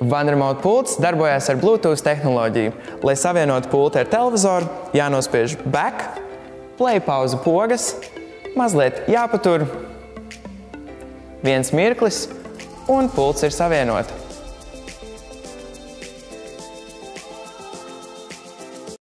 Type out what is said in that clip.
OneRemote pults darbojas ar Bluetooth tehnoloģiju. Lai savienotu pulti ar televizoru, jānospiež back, play pauze pogas, mazliet jāpatur viens mirklis un pults ir savienota.